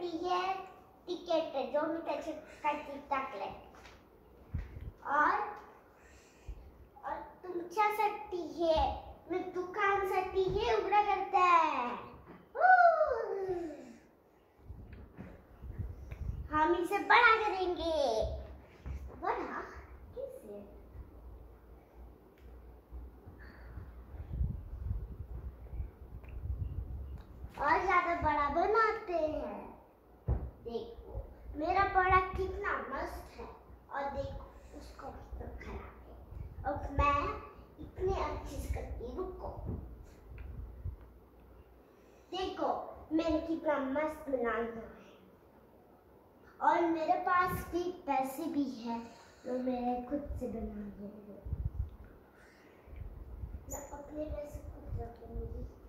सकते जो भी पैसे करती तक ले और और तुम क्या सकती है? मैं दुकान सकती है उगड़ा करता है। हम इसे बड़ा किससे और ज़्यादा बड़ा बनाते हैं देखो मेरा प्रोडक्ट कितना मस्त है। और देखो, उसको कितना खराब है। और मैं इतने अच्छे से करती रुको। देखो, मैंने कितना मस्त बनाया है। और मेरे पास भी पैसे भी है तो मैं खुद से बना लूँगी मैं अपने पैसे खुद रखूँगी।